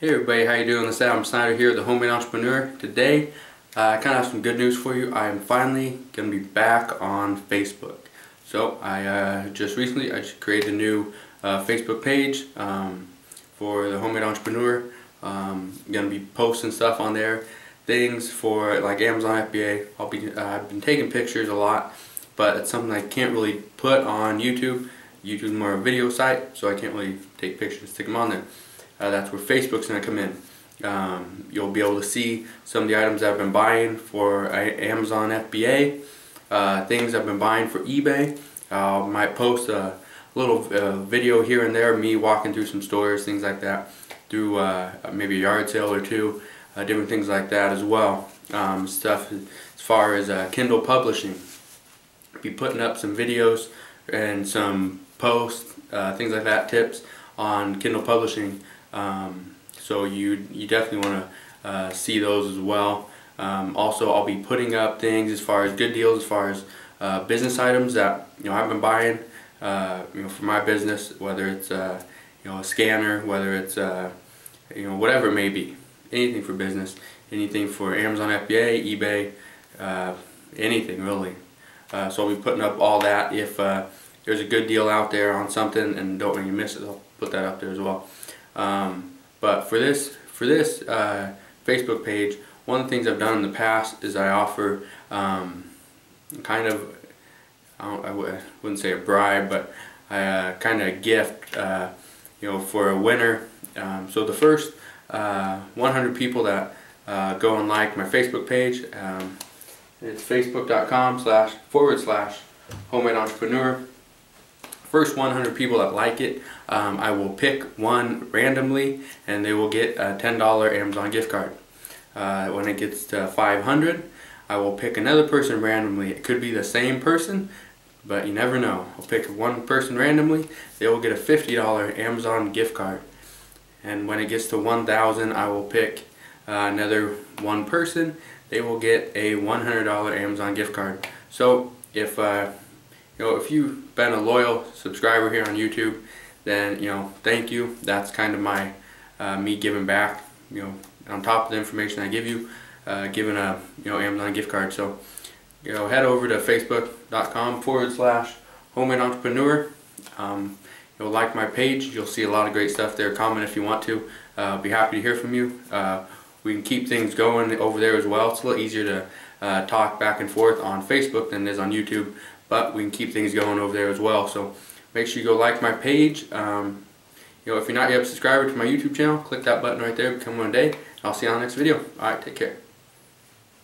Hey everybody, how you doing? This is Adam Snyder here, the Homemade Entrepreneur. Today, uh, I kind of have some good news for you. I am finally going to be back on Facebook. So, I uh, just recently I just created a new uh, Facebook page um, for the Homemade Entrepreneur. Um, going to be posting stuff on there, things for like Amazon FBA. I'll be, uh, I've been taking pictures a lot, but it's something I can't really put on YouTube. YouTube is more of a video site, so I can't really take pictures and stick them on there. Uh, that's where Facebook's going to come in. Um, you'll be able to see some of the items I've been buying for uh, Amazon FBA, uh, things I've been buying for eBay. I might post a little uh, video here and there, me walking through some stores, things like that, through uh, maybe a yard sale or two, uh, different things like that as well. Um, stuff as far as Kindle publishing. Be putting up some videos and some posts, things like that, tips on Kindle publishing um, so you, you definitely want to uh, see those as well. Um, also, I'll be putting up things as far as good deals, as far as uh, business items that you know I've been buying, uh, you know, for my business, whether it's uh, you know a scanner, whether it's uh, you know whatever it may be, anything for business, anything for Amazon FBA, eBay, uh, anything really. so I'll be putting up all that if there's a good deal out there on something and don't want you miss it, I'll put that up there as well. Um, but for this, for this uh, Facebook page, one of the things I've done in the past is I offer um, kind of, I, wouldn't say a bribe, but uh, kind of a gift, uh, you know, for a winner. Um, so the first uh, 100 people that uh, go and like my Facebook page, um, it's facebook.com slash forward slash homemade entrepreneur first 100 people that like it, um, I will pick one randomly and they will get a $10 Amazon gift card. Uh, when it gets to 500, I will pick another person randomly. It could be the same person, but you never know. I'll pick one person randomly, they will get a $50 Amazon gift card. And when it gets to 1,000, I will pick uh, another one person, they will get a $100 Amazon gift card. So if uh, you know, if you've been a loyal subscriber here on YouTube, then, you know, thank you. That's kind of my, uh, me giving back, you know, on top of the information I give you, uh, giving a, you know, Amazon gift card. So, you know, head over to facebook.com forward slash homemade entrepreneur. Um, you'll like my page. You'll see a lot of great stuff there. Comment if you want to. Uh, be happy to hear from you. Uh, we can keep things going over there as well. It's a little easier to uh, talk back and forth on Facebook than it is on YouTube but we can keep things going over there as well. So make sure you go like my page. Um, you know, if you're not yet a subscriber to my YouTube channel, click that button right there, become one day. I'll see you on the next video. Alright, take care.